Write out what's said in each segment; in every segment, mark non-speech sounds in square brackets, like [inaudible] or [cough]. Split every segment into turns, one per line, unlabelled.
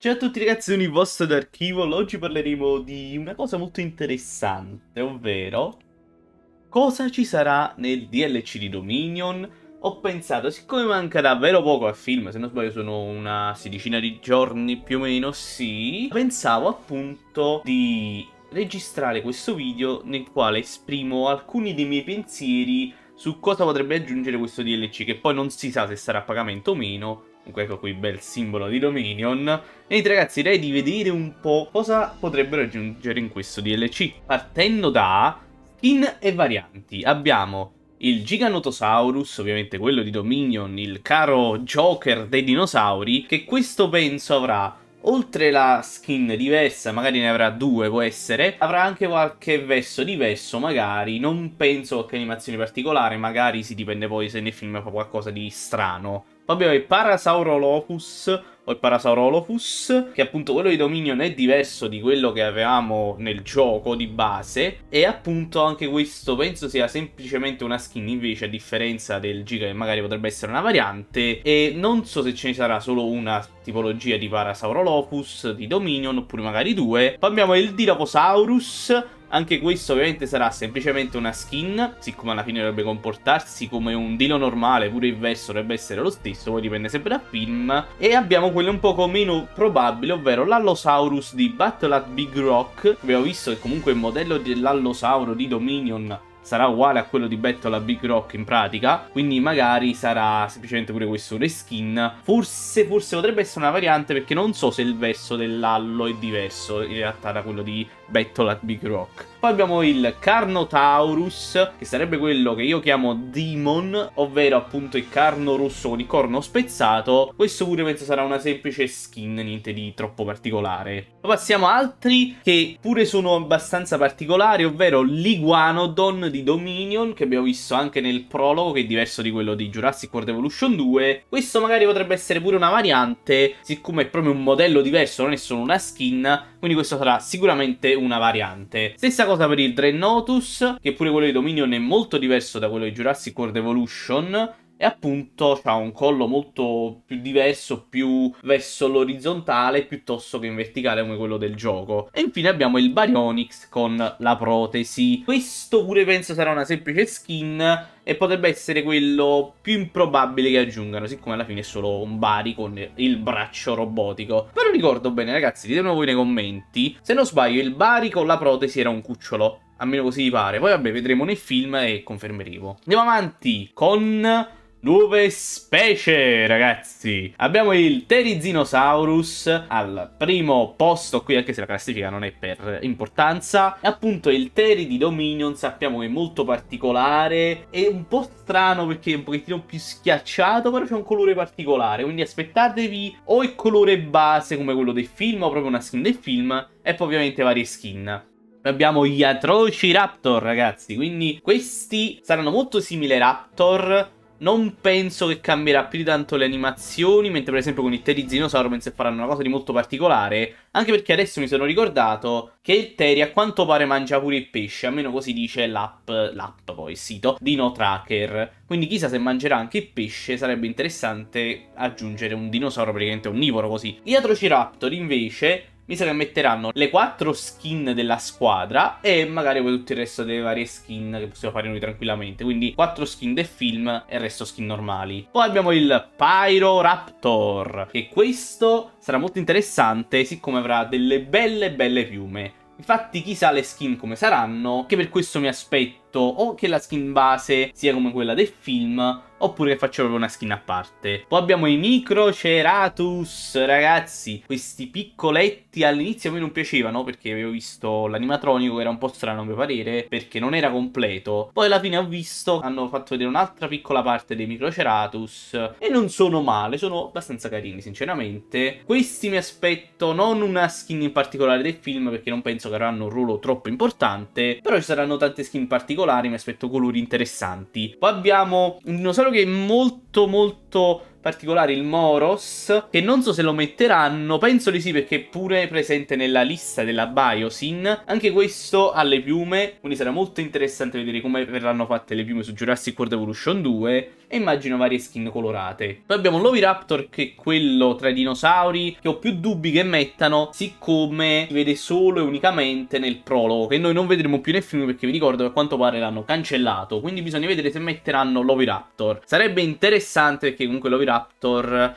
Ciao a tutti ragazzi, sono il vostro d'archivo. Oggi parleremo di una cosa molto interessante, ovvero cosa ci sarà nel DLC di Dominion. Ho pensato, siccome manca davvero poco al film, se non sbaglio sono una sedicina di giorni più o meno, sì, pensavo appunto di registrare questo video nel quale esprimo alcuni dei miei pensieri su cosa potrebbe aggiungere questo DLC, che poi non si sa se sarà a pagamento o meno, Comunque ecco qui bel simbolo di Dominion. E ragazzi, direi di vedere un po' cosa potrebbero aggiungere in questo DLC. Partendo da skin e varianti. Abbiamo il Giganotosaurus, ovviamente quello di Dominion, il caro Joker dei dinosauri, che questo penso avrà oltre la skin diversa, magari ne avrà due, può essere, avrà anche qualche verso diverso, magari, non penso qualche animazione particolare, magari si dipende poi se nel film fa qualcosa di strano. Poi abbiamo il Parasaurolophus o il Parasaurolophus, che appunto quello di Dominion è diverso di quello che avevamo nel gioco di base, e appunto anche questo penso sia semplicemente una skin invece a differenza del Giga che magari potrebbe essere una variante, e non so se ce ne sarà solo una tipologia di Parasaurolophus di Dominion, oppure magari due. Poi abbiamo il Dilophosaurus, anche questo ovviamente sarà semplicemente una skin, siccome alla fine dovrebbe comportarsi come un dilo normale, pure il verso dovrebbe essere lo stesso, poi dipende sempre dal film. E abbiamo quello un poco meno probabile, ovvero l'Allosaurus di Battle at Big Rock. Abbiamo visto che comunque il modello dell'Allosauro di Dominion sarà uguale a quello di Battle a Big Rock in pratica, quindi magari sarà semplicemente pure questo reskin. Forse, forse potrebbe essere una variante perché non so se il verso dell'allo è diverso in realtà da quello di Battle at Big Rock. Poi abbiamo il Carnotaurus, che sarebbe quello che io chiamo Demon, ovvero appunto il carno rosso con il corno spezzato. Questo pure penso sarà una semplice skin, niente di troppo particolare. Poi passiamo a altri che pure sono abbastanza particolari, ovvero l'Iguanodon di Dominion, che abbiamo visto anche nel prologo, che è diverso di quello di Jurassic World Evolution 2. Questo magari potrebbe essere pure una variante, siccome è proprio un modello diverso, non è solo una skin, quindi questo sarà sicuramente una variante. Stessa cosa per il Dreadnoughtus, che pure quello di Dominion è molto diverso da quello di Jurassic World Evolution, e appunto ha un collo molto più diverso, più verso l'orizzontale piuttosto che in verticale come quello del gioco. E infine abbiamo il Baryonyx con la protesi. Questo pure penso sarà una semplice skin e potrebbe essere quello più improbabile che aggiungano, siccome alla fine è solo un Bari con il braccio robotico. Però ricordo bene ragazzi, ditemelo voi nei commenti, se non sbaglio il Bari con la protesi era un cucciolo. Almeno così mi pare. Poi vabbè, vedremo nel film e confermeremo. Andiamo avanti con Nuove specie, ragazzi! Abbiamo il Terizinosaurus al primo posto qui, anche se la classifica non è per importanza. E appunto il Teri di Dominion sappiamo che è molto particolare, è un po' strano perché è un pochettino più schiacciato, però c'è un colore particolare, quindi aspettatevi o il colore base come quello del film o proprio una skin del film, e poi ovviamente varie skin abbiamo gli atroci Raptor, ragazzi. Quindi questi saranno molto simili ai Raptor, non penso che cambierà più di tanto le animazioni, mentre per esempio con il Terry Dinosauro penso che faranno una cosa di molto particolare, anche perché adesso mi sono ricordato che il Terry a quanto pare mangia pure il pesce, almeno così dice l'app, l'app poi, il sito, Dino Tracker. Quindi chissà se mangerà anche il pesce, sarebbe interessante aggiungere un dinosauro praticamente onnivoro così. Gli Atrociraptor invece mi sa che metteranno le quattro skin della squadra e magari poi tutto il resto delle varie skin che possiamo fare noi tranquillamente. Quindi quattro skin del film e il resto skin normali. Poi abbiamo il Pyro Raptor, che questo sarà molto interessante siccome avrà delle belle belle piume. Infatti chissà le skin come saranno, che per questo mi aspetto o che la skin base sia come quella del film oppure faccio proprio una skin a parte. Poi abbiamo i Microceratus, ragazzi, questi piccoletti all'inizio a me non piacevano perché avevo visto l'animatronico era un po' strano a mio parere perché non era completo. Poi alla fine ho visto, hanno fatto vedere un'altra piccola parte dei Microceratus e non sono male, sono abbastanza carini sinceramente. Questi mi aspetto non una skin in particolare del film perché non penso che avranno un ruolo troppo importante, però ci saranno tante skin particolari, mi aspetto colori interessanti. Poi abbiamo un dinosauro che è molto molto particolare il Moros, che non so se lo metteranno, penso di sì perché è pure presente nella lista della Biosyn. Anche questo ha le piume, quindi sarà molto interessante vedere come verranno fatte le piume su Jurassic World Evolution 2. e immagino varie skin colorate. Poi abbiamo l'Oviraptor che è quello tra i dinosauri che ho più dubbi che mettano siccome si vede solo e unicamente nel prologo che noi non vedremo più nel film perché vi ricordo che a quanto pare l'hanno cancellato quindi bisogna vedere se metteranno l'Oviraptor. Sarebbe interessante perché comunque l'Oviraptor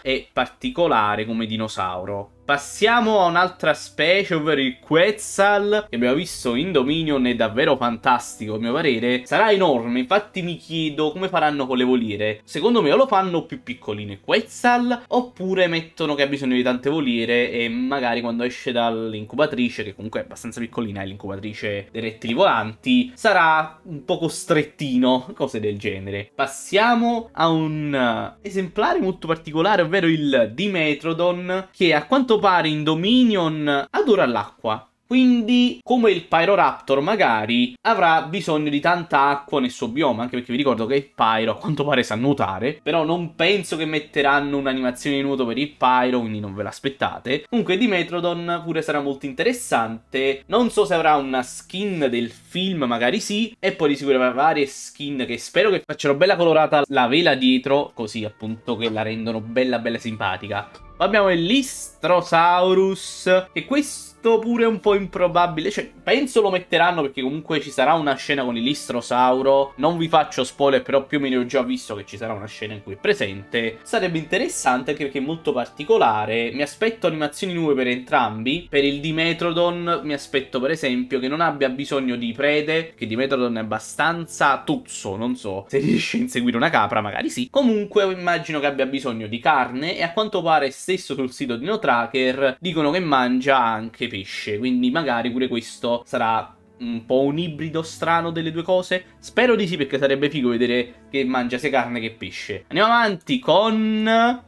è particolare come dinosauro. Passiamo a un'altra specie, ovvero il Quetzal, che abbiamo visto in Dominion, è davvero fantastico, a mio parere. Sarà enorme, infatti mi chiedo come faranno con le voliere. Secondo me o lo fanno più piccoline Quetzal, oppure mettono che ha bisogno di tante voliere e magari quando esce dall'incubatrice, che comunque è abbastanza piccolina, è l'incubatrice dei rettili volanti, sarà un poco strettino, cose del genere. Passiamo a un esemplare molto particolare, ovvero il Dimetrodon, che a quanto pare in Dominion adora l'acqua. Quindi, come il Pyroraptor, magari avrà bisogno di tanta acqua nel suo bioma. Anche perché vi ricordo che il Pyro a quanto pare sa nuotare. Però non penso che metteranno un'animazione di nuoto per il Pyro, quindi non ve l'aspettate. Comunque, Dimetrodon pure sarà molto interessante. Non so se avrà una skin del film, magari sì. E poi di sicuro avrà varie skin che spero che facciano bella colorata la vela dietro. Così appunto che la rendono bella bella simpatica. Abbiamo il Listrosaurus, che questo pure è un po' improbabile. Cioè, penso lo metteranno perché comunque ci sarà una scena con il Listrosauro. Non vi faccio spoiler, però più o meno ho già visto che ci sarà una scena in cui è presente. Sarebbe interessante anche perché è molto particolare. Mi aspetto animazioni nuove per entrambi. Per il Dimetrodon mi aspetto per esempio che non abbia bisogno di prede, che Dimetrodon è abbastanza tuzzo, non so se riesce a inseguire una capra, magari sì. Comunque immagino che abbia bisogno di carne e a quanto pare stesso sul sito di NoTracker dicono che mangia anche pesce, quindi magari pure questo sarà un po' un ibrido strano delle due cose? Spero di sì perché sarebbe figo vedere che mangia sia carne che pesce. Andiamo avanti con...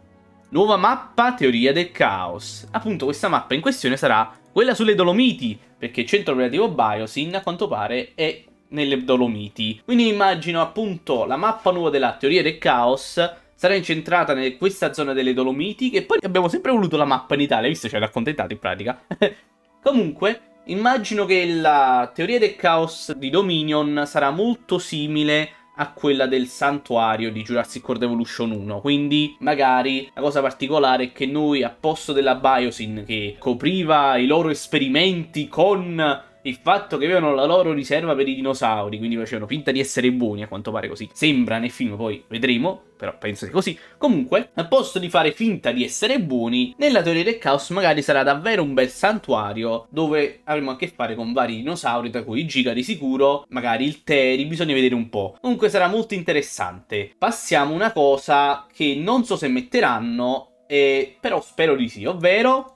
Nuova mappa Teoria del Caos. Appunto questa mappa in questione sarà quella sulle Dolomiti, perché il centro operativo Biosin a quanto pare è nelle Dolomiti. Quindi immagino appunto la mappa nuova della Teoria del Caos sarà incentrata in questa zona delle Dolomiti, che poi abbiamo sempre voluto la mappa in Italia, visto ci hai raccontato in pratica. [laughs] Comunque, immagino che la teoria del caos di Dominion sarà molto simile a quella del santuario di Jurassic World Evolution 1. Quindi, magari la cosa particolare è che noi, a posto della Biosin che copriva i loro esperimenti con il fatto che avevano la loro riserva per i dinosauri, quindi facevano finta di essere buoni, a quanto pare così. Sembra nel film, poi vedremo, però penso sia così. Comunque, al posto di fare finta di essere buoni, nella teoria del caos magari sarà davvero un bel santuario dove avremo a che fare con vari dinosauri, tra cui Giga di sicuro, magari il Teri, bisogna vedere un po'. Comunque sarà molto interessante. Passiamo a una cosa che non so se metteranno, eh, però spero di sì, ovvero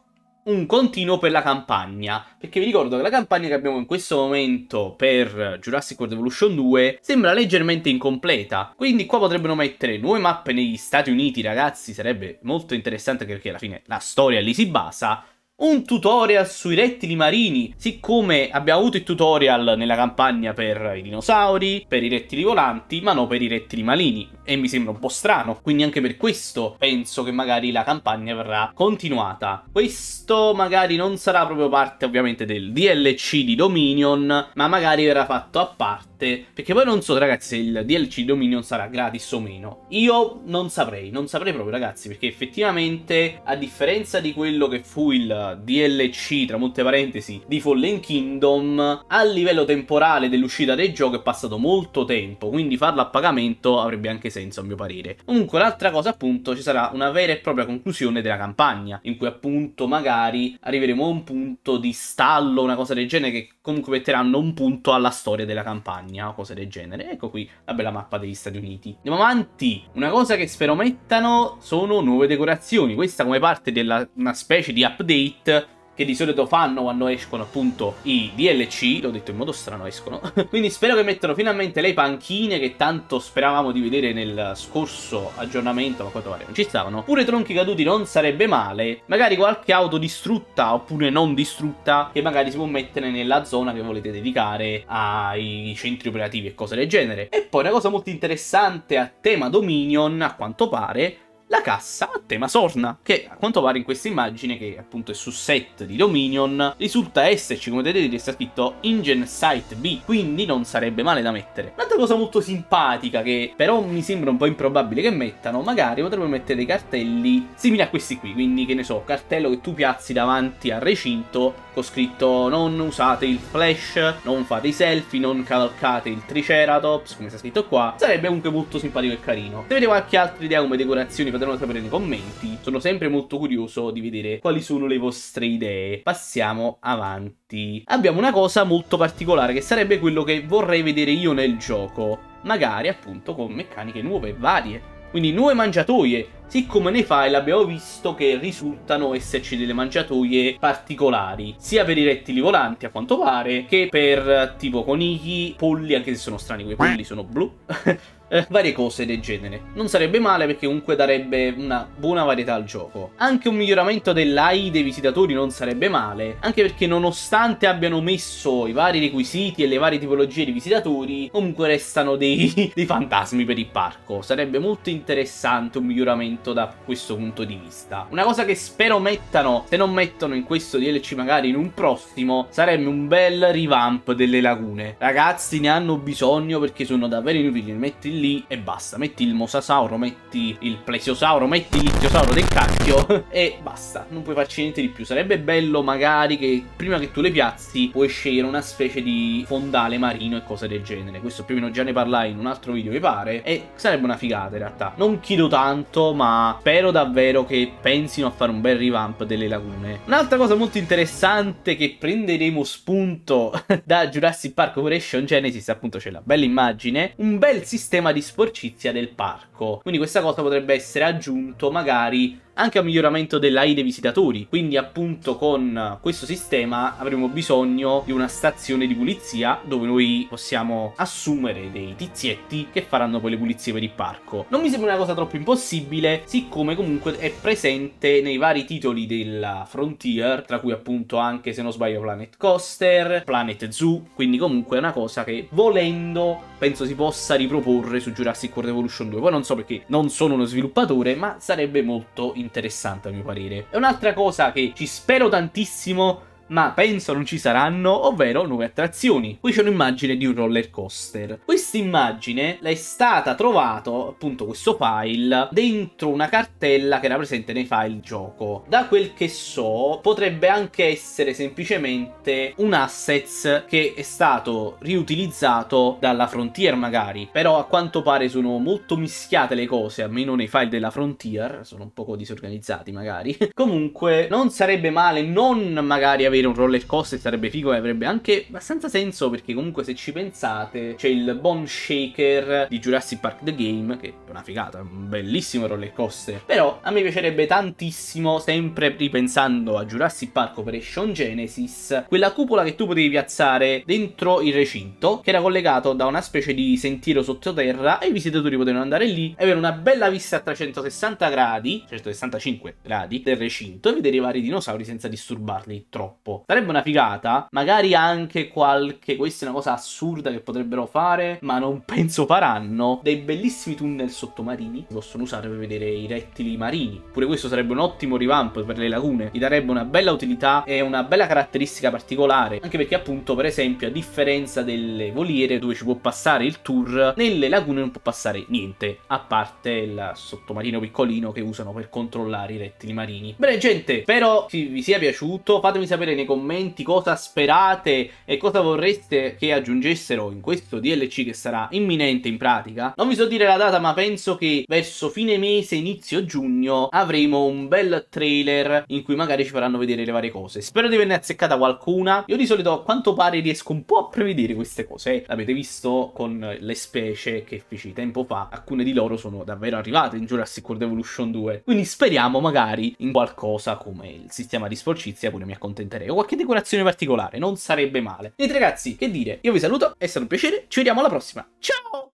un continuo per la campagna. Perché vi ricordo che la campagna che abbiamo in questo momento per Jurassic World Evolution 2 sembra leggermente incompleta. Quindi qua potrebbero mettere nuove mappe negli Stati Uniti, ragazzi. Sarebbe molto interessante perché alla fine la storia lì si basa un tutorial sui rettili marini, siccome abbiamo avuto il tutorial nella campagna per i dinosauri, per i rettili volanti, ma non per i rettili marini, e mi sembra un po' strano, quindi anche per questo penso che magari la campagna verrà continuata. Questo magari non sarà proprio parte ovviamente del DLC di Dominion, ma magari verrà fatto a parte perché poi non so ragazzi se il DLC Dominion sarà gratis o meno. Io non saprei, non saprei proprio ragazzi, perché effettivamente a differenza di quello che fu il DLC, tra molte parentesi, di Fallen Kingdom, a livello temporale dell'uscita del gioco è passato molto tempo, quindi farlo a pagamento avrebbe anche senso a mio parere. Comunque l'altra cosa appunto ci sarà una vera e propria conclusione della campagna, in cui appunto magari arriveremo a un punto di stallo, una cosa del genere che comunque metteranno un punto alla storia della campagna o cose del genere. Ecco qui la bella mappa degli Stati Uniti. Andiamo avanti. Una cosa che spero mettano sono nuove decorazioni. Questa come parte di una specie di update che di solito fanno quando escono appunto i DLC, l'ho detto in modo strano escono, [laughs] quindi spero che mettano finalmente le panchine che tanto speravamo di vedere nel scorso aggiornamento, ma a quanto pare non ci stavano, pure tronchi caduti non sarebbe male, magari qualche auto distrutta oppure non distrutta che magari si può mettere nella zona che volete dedicare ai centri operativi e cose del genere. E poi una cosa molto interessante a tema Dominion, a quanto pare, la cassa a tema Sorna, che a quanto pare in questa immagine, che appunto è su set di Dominion, risulta esserci, come potete vedere, sta scritto Ingen Site B, quindi non sarebbe male da mettere. Un'altra cosa molto simpatica, che però mi sembra un po' improbabile che mettano, magari potrebbero mettere dei cartelli simili a questi qui, quindi che ne so, cartello che tu piazzi davanti al recinto con scritto non usate il flash, non fate i selfie, non cavalcate il triceratops, come sta scritto qua, sarebbe comunque molto simpatico e carino. Se avete qualche altra idea come decorazioni fatemelo sapere nei commenti, sono sempre molto curioso di vedere quali sono le vostre idee. Passiamo avanti. Abbiamo una cosa molto particolare che sarebbe quello che vorrei vedere io nel gioco, magari appunto con meccaniche nuove e varie. Quindi nuove mangiatoie, siccome nei file abbiamo visto che risultano esserci delle mangiatoie particolari, sia per i rettili volanti a quanto pare, che per tipo conigli, polli, anche se sono strani quei polli sono blu, [laughs] eh, varie cose del genere. Non sarebbe male perché comunque darebbe una buona varietà al gioco. Anche un miglioramento dell'AI dei visitatori non sarebbe male, anche perché nonostante abbiano messo i vari requisiti e le varie tipologie di visitatori, comunque restano dei, [laughs] dei fantasmi per il parco. Sarebbe molto interessante un miglioramento da questo punto di vista. Una cosa che spero mettano, se non mettono in questo DLC magari in un prossimo, sarebbe un bel revamp delle lagune. Ragazzi ne hanno bisogno perché sono davvero inutili, metti lì e basta. Metti il mosasauro, metti il plesiosauro, metti l'ictiosauro del cacchio e basta. Non puoi farci niente di più. Sarebbe bello magari che prima che tu le piazzi puoi scegliere una specie di fondale marino e cose del genere. Questo più o meno già ne parlai in un altro video mi pare e sarebbe una figata in realtà. Non chiedo tanto ma spero davvero che pensino a fare un bel revamp delle lagune. Un'altra cosa molto interessante che prenderemo spunto [laughs] da Jurassic Park Operation Genesis appunto c'è la bella immagine, un bel sistema sistema di sporcizia del parco. Quindi questa cosa potrebbe essere aggiunto magari anche a miglioramento dell'AI dei visitatori. Quindi appunto con questo sistema avremo bisogno di una stazione di pulizia dove noi possiamo assumere dei tizietti che faranno poi le pulizie per il parco. Non mi sembra una cosa troppo impossibile, siccome comunque è presente nei vari titoli della Frontier, tra cui appunto anche se non sbaglio Planet Coaster, Planet Zoo, quindi comunque è una cosa che volendo penso si possa riproporre su Jurassic World Evolution 2. Poi non so perché non sono uno sviluppatore, ma sarebbe molto interessante interessante a mio parere. E un'altra cosa che ci spero tantissimo ma penso non ci saranno, ovvero nuove attrazioni. Qui c'è un'immagine di un roller coaster. Questa immagine è stata trovata, appunto questo file, dentro una cartella che era presente nei file gioco. Da quel che so, potrebbe anche essere semplicemente un asset che è stato riutilizzato dalla Frontier magari, però a quanto pare sono molto mischiate le cose, almeno nei file della Frontier, sono un poco disorganizzati magari. [laughs] Comunque non sarebbe male non magari avere avere un roller coaster sarebbe figo e avrebbe anche abbastanza senso perché comunque se ci pensate c'è il Bone Shaker di Jurassic Park The Game che è una figata, un bellissimo roller coaster. Però a me piacerebbe tantissimo, sempre ripensando a Jurassic Park Operation Genesis, quella cupola che tu potevi piazzare dentro il recinto che era collegato da una specie di sentiero sottoterra e i visitatori potevano andare lì e avere una bella vista a 360 gradi, 165 gradi del recinto e vedere i vari dinosauri senza disturbarli troppo troppo. Sarebbe una figata, magari anche qualche, questa è una cosa assurda che potrebbero fare, ma non [laughs] penso faranno, dei bellissimi tunnel sottomarini che possono usare per vedere i rettili marini. Pure questo sarebbe un ottimo revamp per le lagune, gli darebbe una bella utilità e una bella caratteristica particolare, anche perché appunto per esempio a differenza delle voliere dove ci può passare il tour, nelle lagune non può passare niente, a parte il sottomarino piccolino che usano per controllare i rettili marini. Bene gente, spero vi sia piaciuto, fatemi sapere nei commenti cosa sperate e cosa vorreste che aggiungessero in questo DLC che sarà imminente in pratica. Non vi so dire la data ma penso che verso fine mese, inizio giugno avremo un bel trailer in cui magari ci faranno vedere le varie cose. Spero di averne azzeccata qualcuna. Io di solito a quanto pare riesco un po' a prevedere queste cose. L'avete visto con le specie che feci tempo fa. Alcune di loro sono davvero arrivate in Jurassic World Evolution 2. Quindi speriamo magari in qualcosa come il sistema di sporcizia pure mi accontenterei o qualche decorazione particolare, non sarebbe male. Niente ragazzi, che dire, io vi saluto, è stato un piacere, ci vediamo alla prossima, ciao!